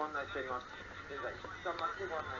ご案内しております。現在、一旦待ってご案内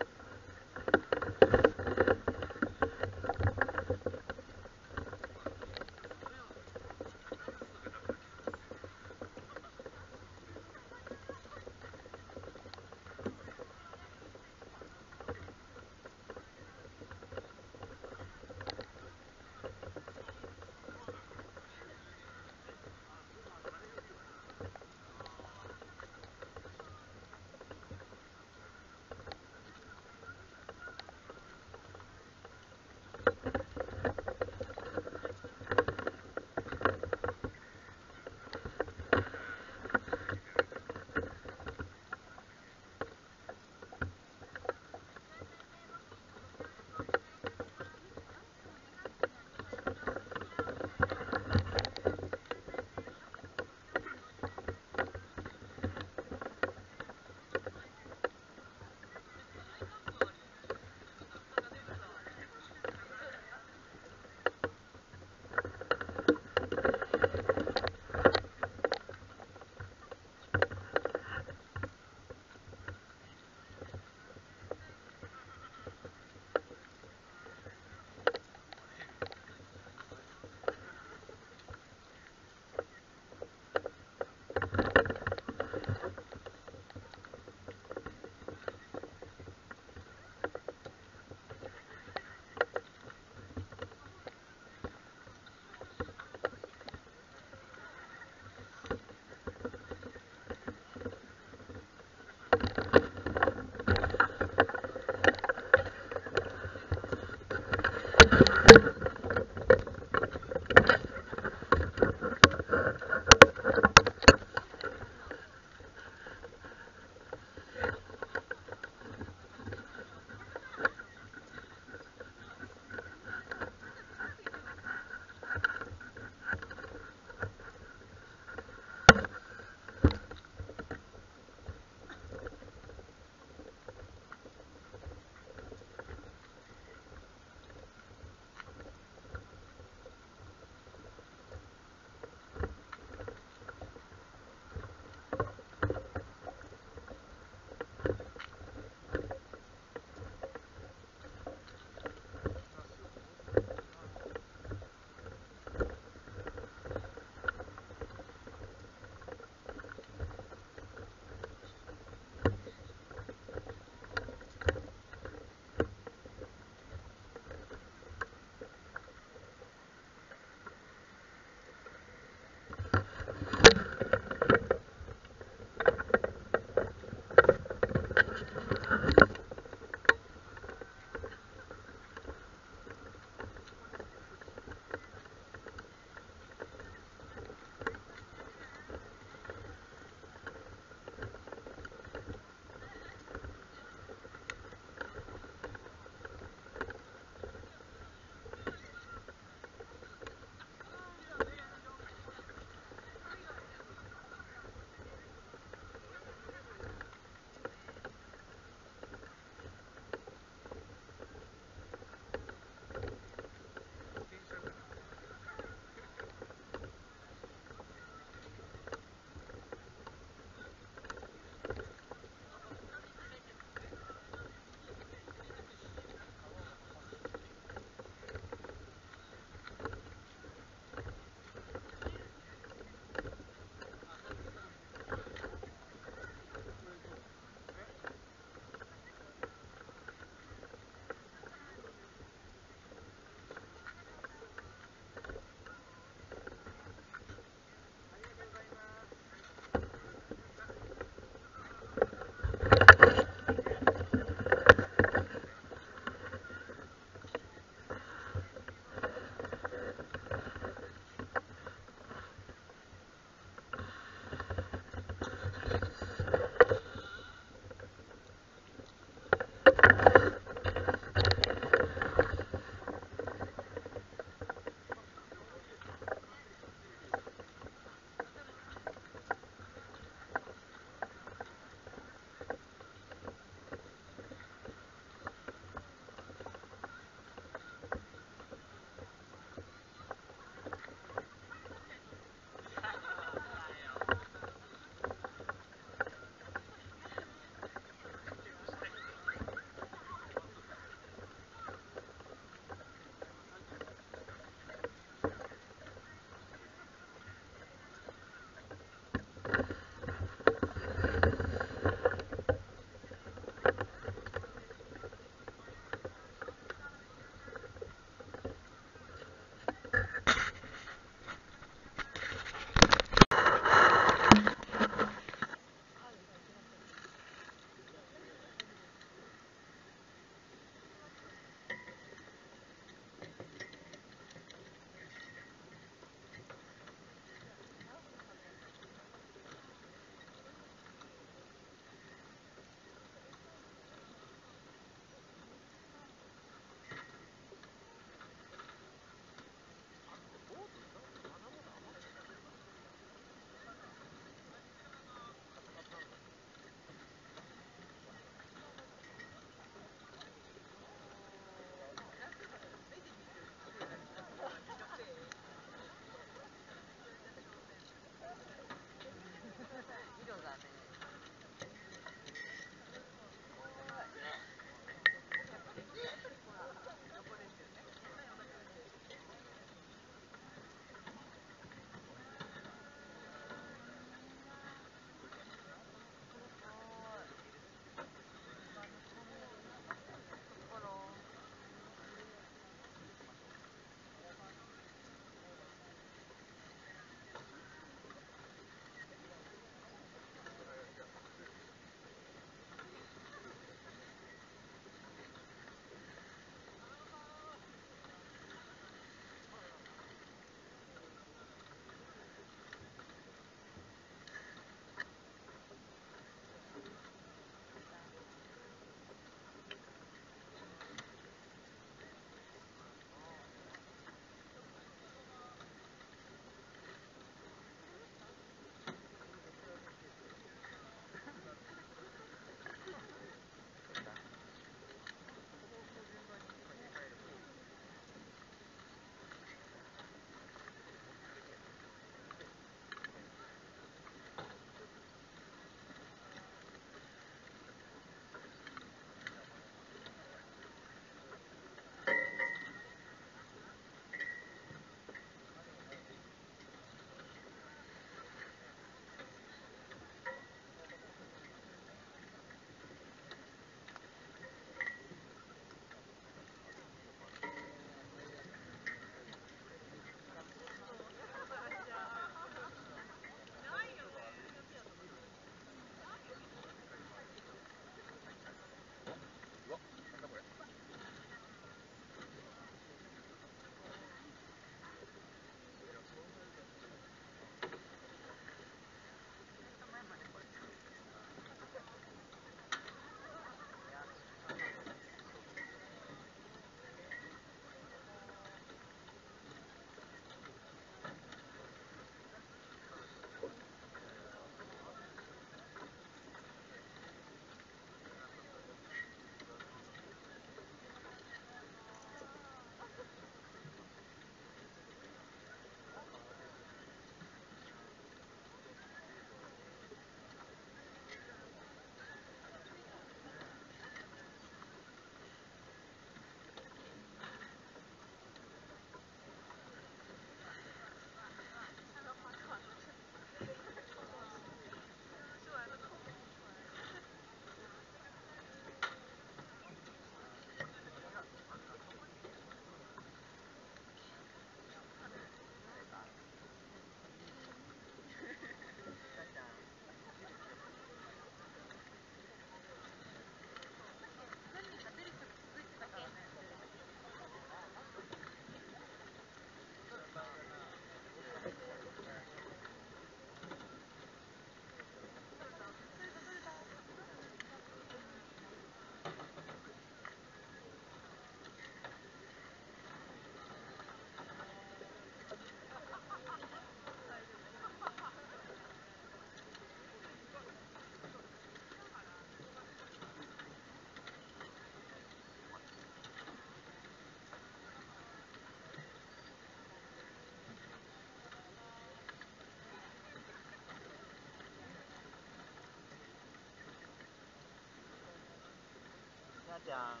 じゃん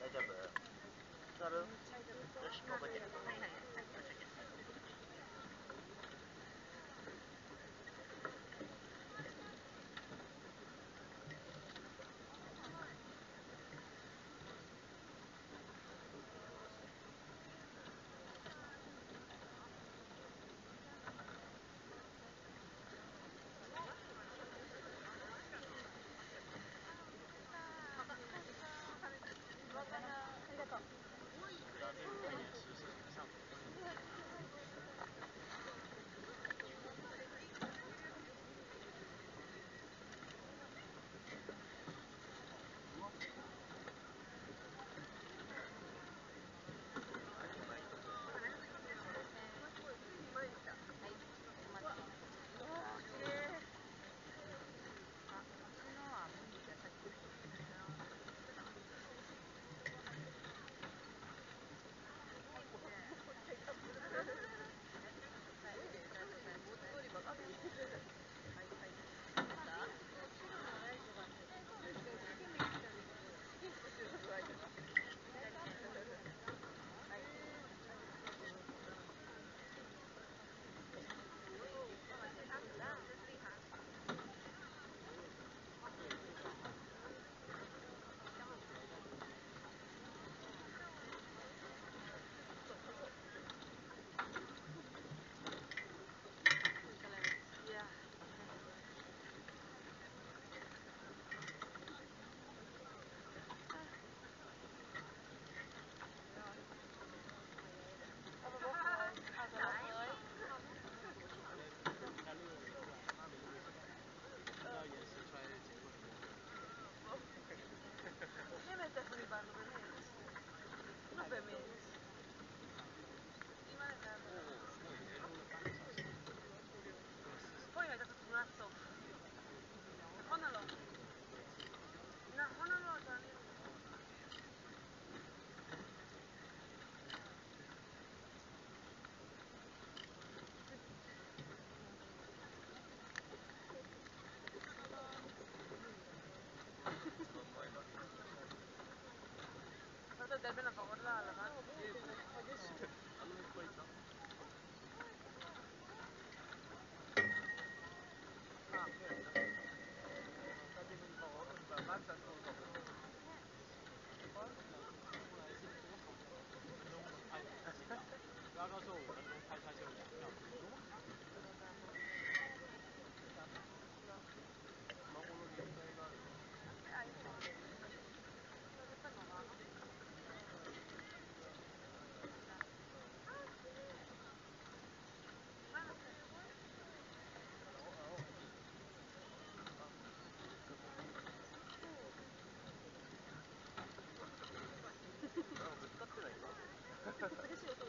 大丈夫座るよしここ terminal pa ko na, alam na. 私。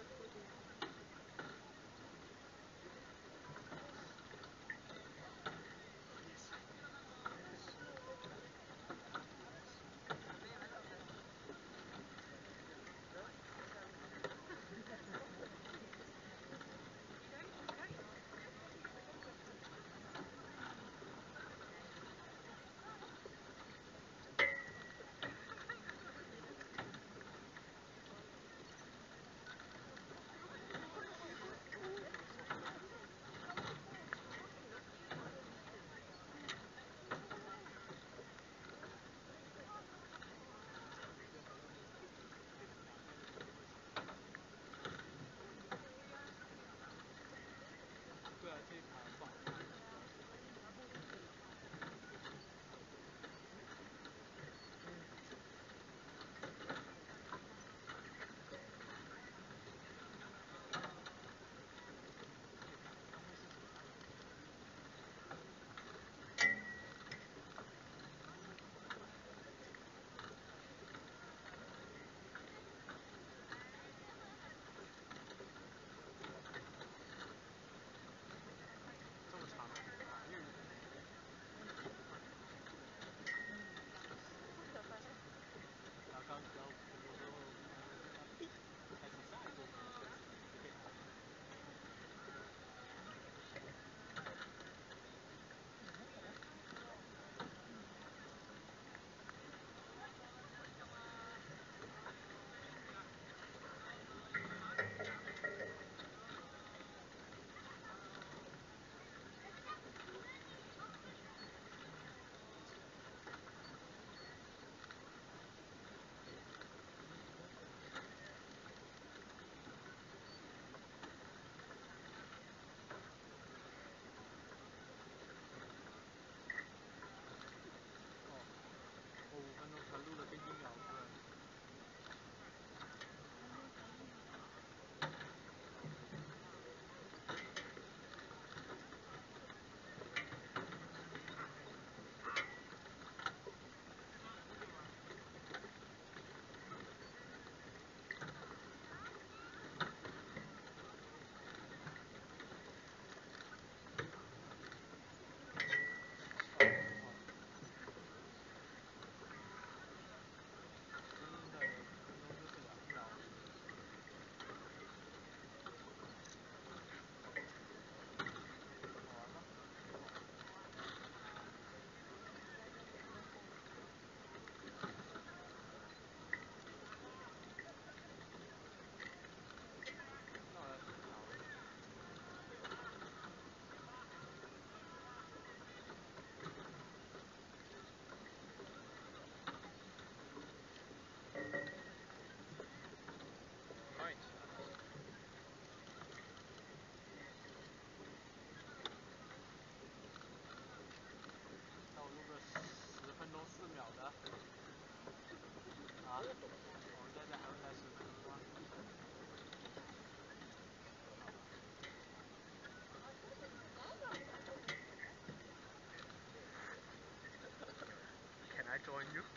showing you.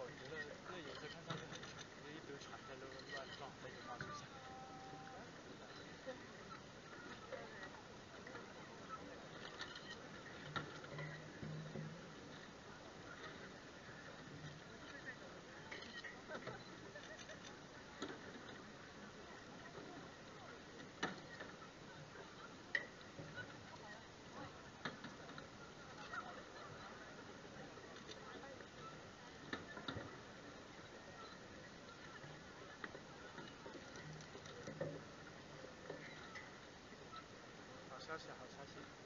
我觉得这个颜色看上去消息好消息。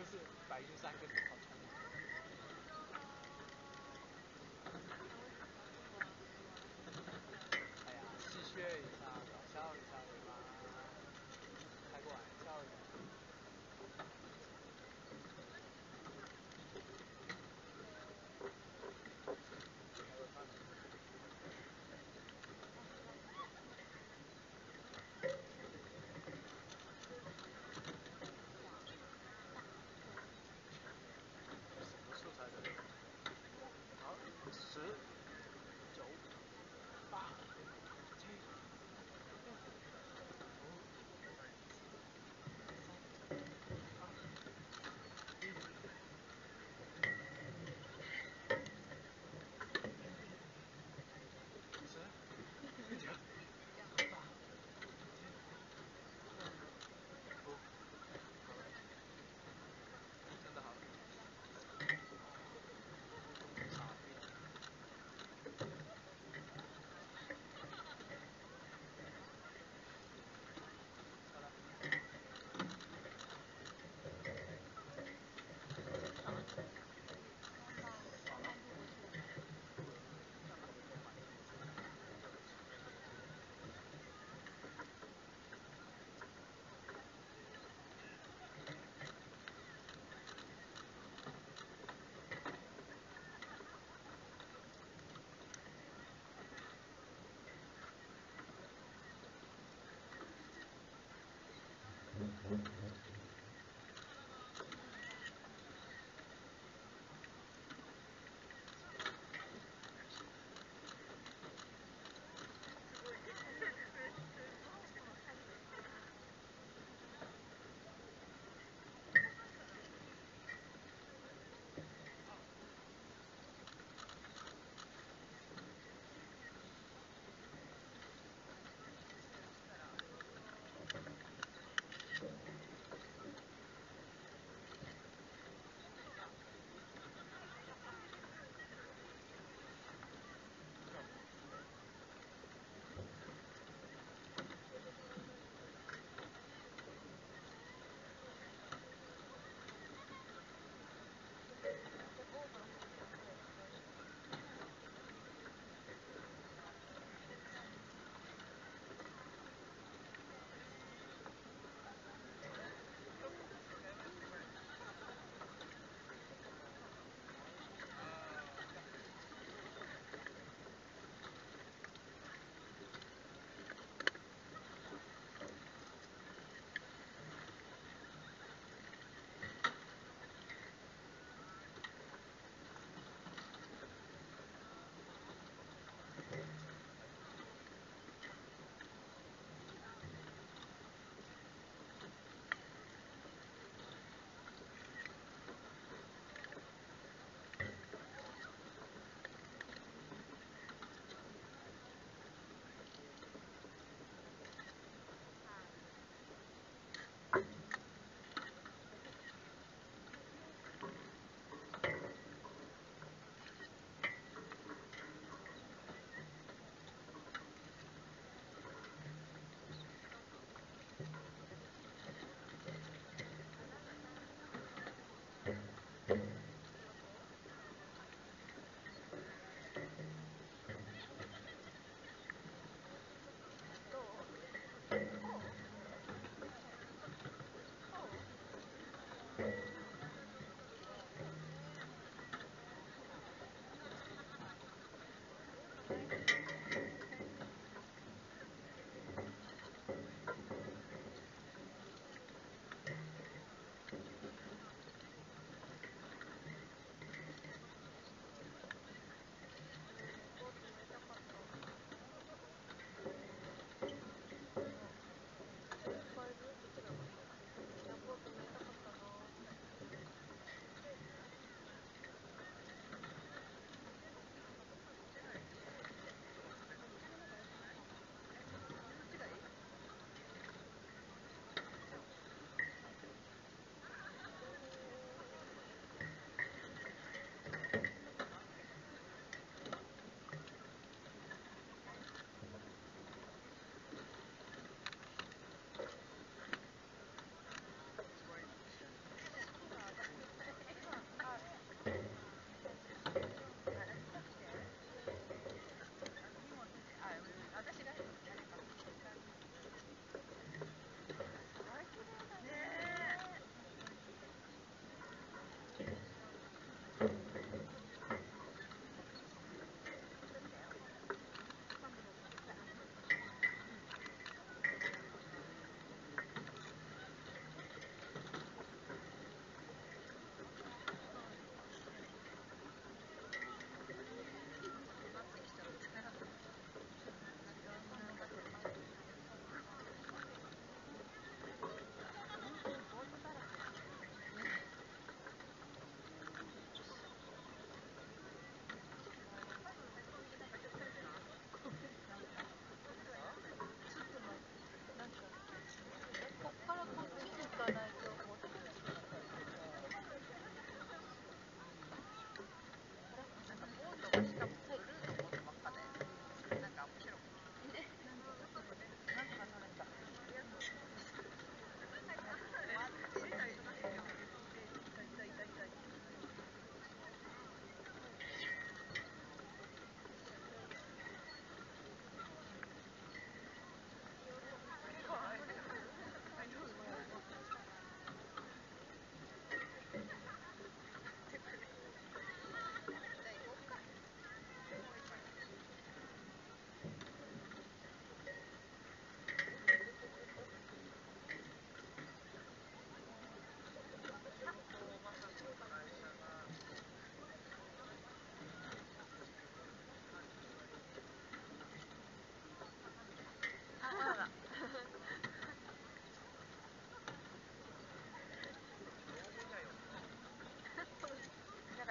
就是白云山跟。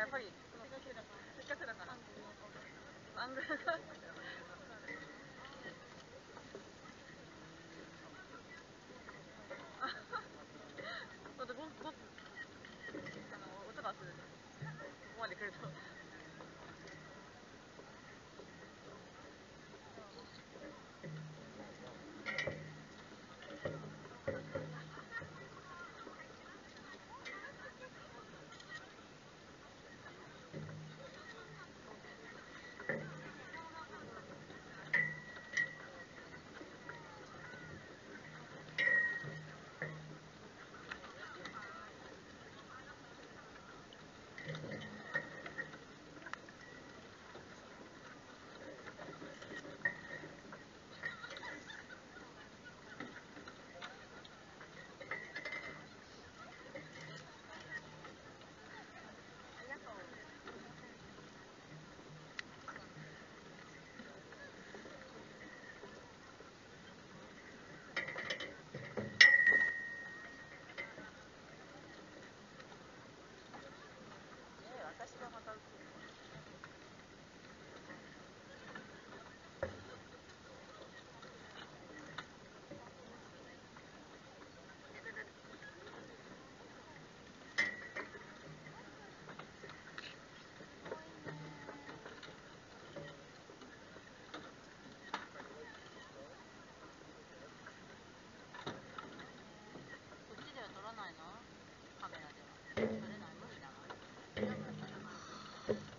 せっかくだから Thank you.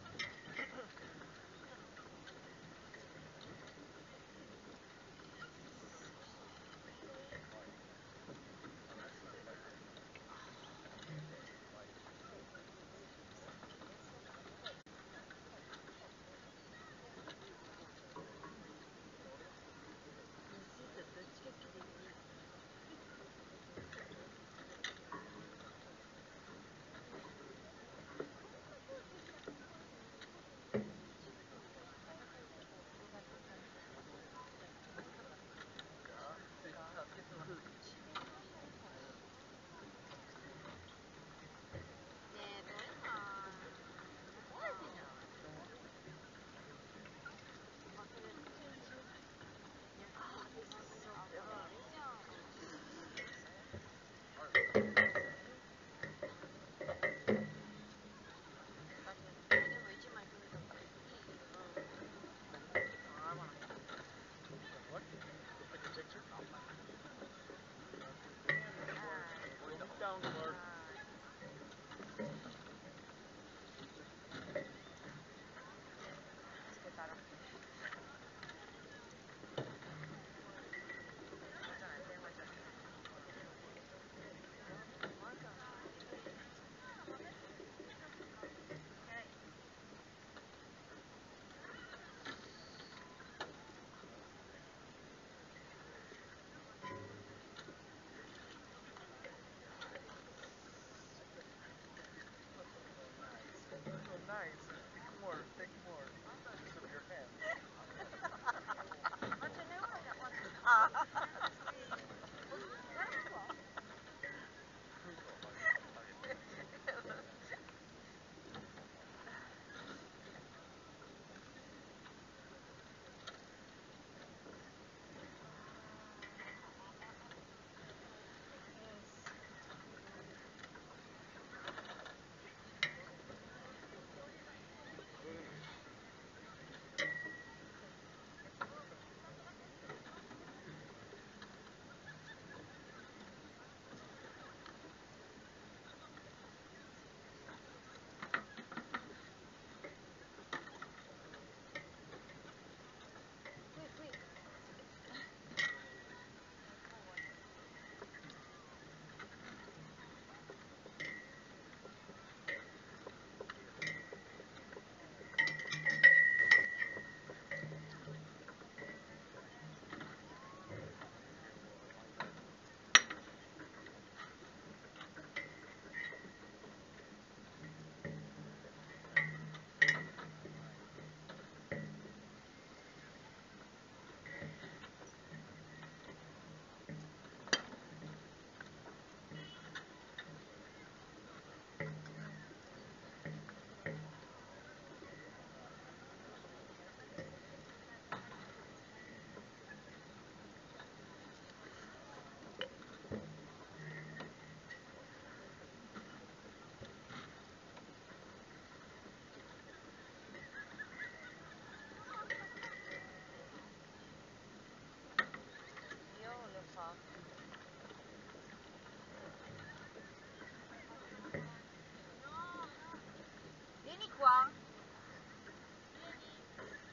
vieni qua.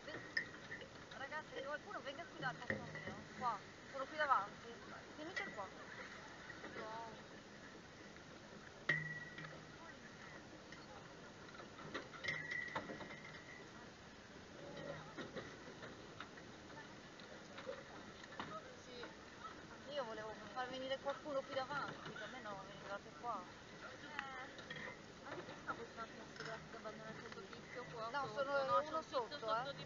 Vieni. Ragazzi, qualcuno venga qui dal posto mio. Qua, sono qui davanti. Venite qua. Wow. Sì. Io volevo far venire qualcuno qui davanti da me. No, sono, sono uno sotto, sotto, eh. sotto